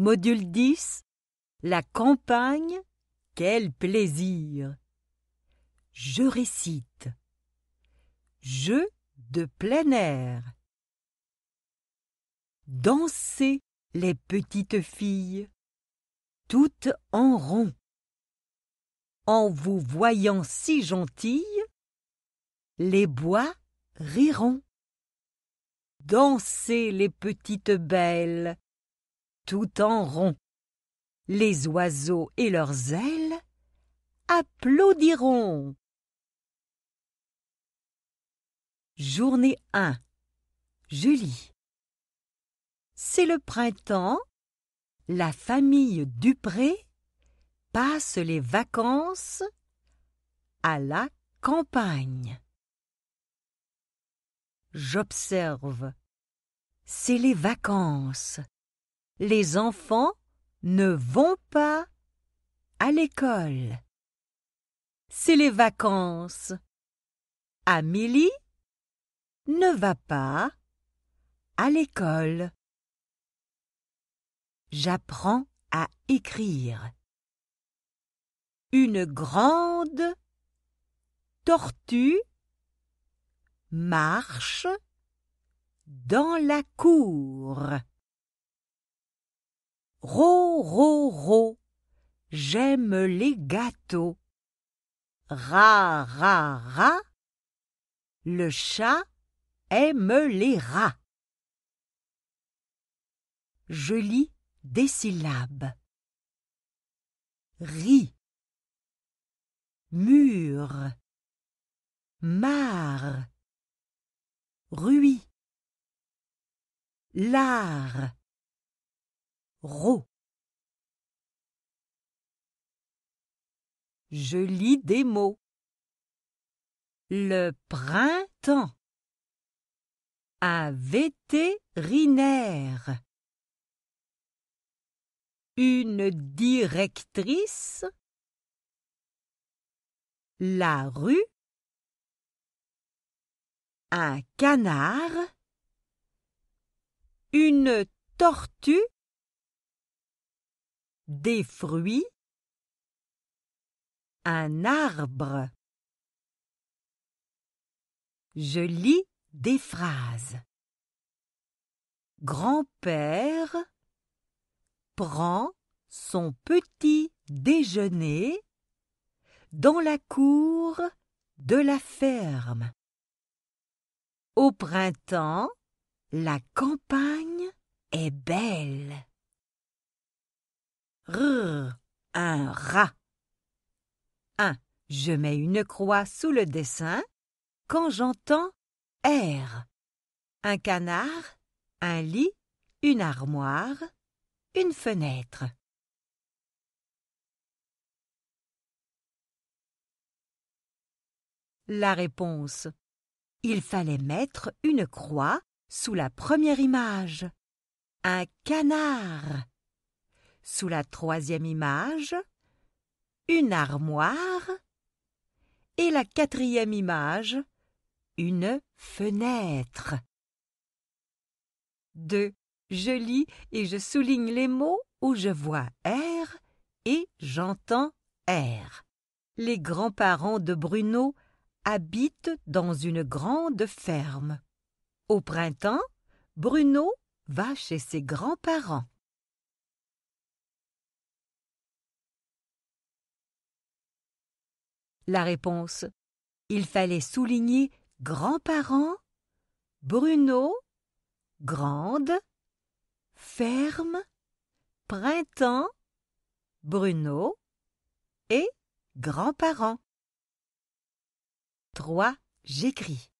Module 10 La campagne, quel plaisir Je récite. Jeu de plein air. Dansez les petites filles, toutes en rond. En vous voyant si gentilles, les bois riront. Dansez les petites belles, tout en rond. Les oiseaux et leurs ailes applaudiront. Journée 1 Julie C'est le printemps, la famille Dupré passe les vacances à la campagne. J'observe. C'est les vacances. Les enfants ne vont pas à l'école. C'est les vacances. Amélie ne va pas à l'école. J'apprends à écrire. Une grande tortue marche dans la cour. Ro, j'aime les gâteaux. Ra, ra, ra, le chat aime les rats. Je lis des syllabes. Ri, mur, mare, ruis, lard, Je lis des mots. Le printemps un vétérinaire, une directrice, la rue, un canard, une tortue, des fruits, un arbre. Je lis des phrases. Grand-père prend son petit déjeuner dans la cour de la ferme. Au printemps, la campagne est belle. Un rat. 1. Je mets une croix sous le dessin quand j'entends R. Un canard, un lit, une armoire, une fenêtre. La réponse. Il fallait mettre une croix sous la première image. Un canard. Sous la troisième image, une armoire. Et la quatrième image, une fenêtre. 2. Je lis et je souligne les mots où je vois R et j'entends R. Les grands-parents de Bruno habitent dans une grande ferme. Au printemps, Bruno va chez ses grands-parents. La réponse. Il fallait souligner grands-parents, Bruno, grande, ferme, printemps, Bruno et grands-parents. 3. J'écris.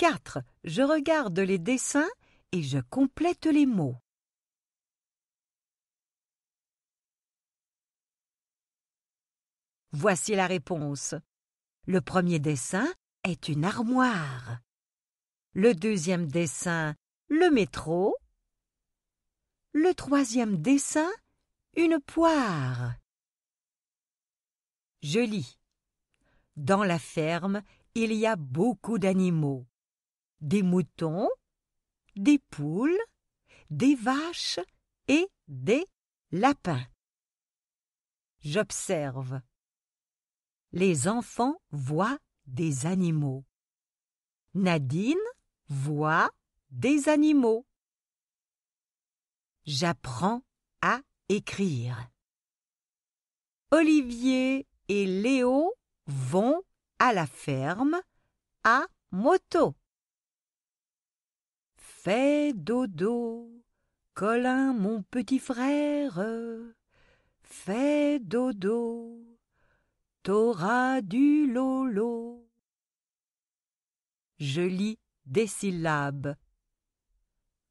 4. Je regarde les dessins et je complète les mots. Voici la réponse. Le premier dessin est une armoire. Le deuxième dessin, le métro. Le troisième dessin, une poire. Je lis. Dans la ferme, il y a beaucoup d'animaux. Des moutons, des poules, des vaches et des lapins. J'observe. Les enfants voient des animaux. Nadine voit des animaux. J'apprends à écrire. Olivier et Léo vont à la ferme à moto. Fais dodo, Colin mon petit frère, fais dodo, t'auras du lolo. Je lis des syllabes.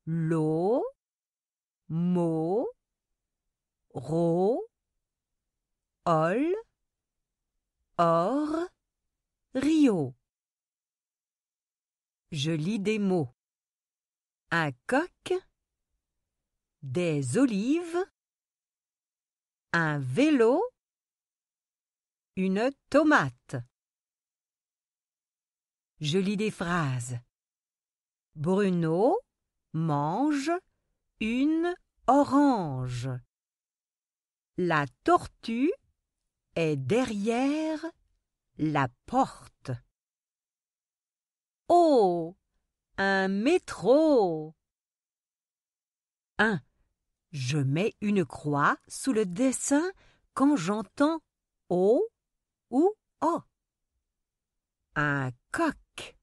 Lo, mo, ro, ol, or, rio. Je lis des mots. Un coq, des olives, un vélo, une tomate. Je lis des phrases. Bruno mange une orange. La tortue est derrière la porte. Oh, un métro. 1. Je mets une croix sous le dessin quand j'entends O ou O. Un coq.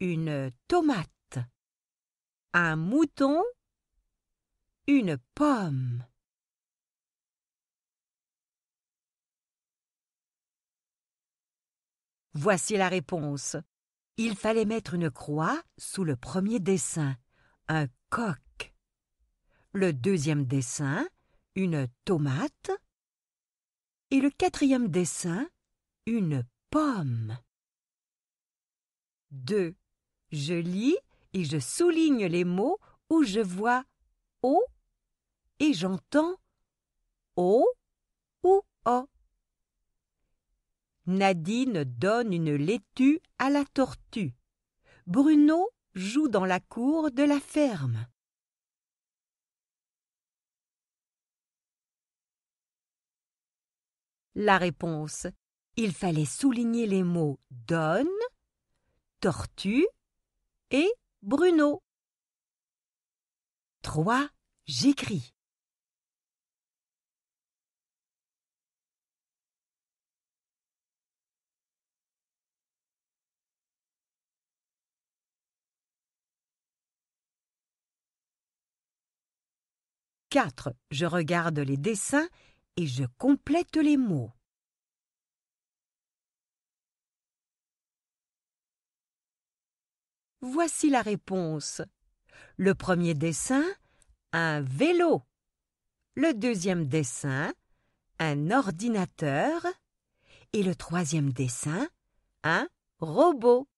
Une tomate. Un mouton. Une pomme. Voici la réponse. Il fallait mettre une croix sous le premier dessin, un coq. Le deuxième dessin, une tomate. Et le quatrième dessin, une pomme. 2. Je lis et je souligne les mots où je vois O et j'entends O ou O. Nadine donne une laitue à la tortue. Bruno joue dans la cour de la ferme. La réponse. Il fallait souligner les mots donne, tortue et Bruno. 3. J'écris. 4. Je regarde les dessins et je complète les mots. Voici la réponse. Le premier dessin, un vélo. Le deuxième dessin, un ordinateur. Et le troisième dessin, un robot.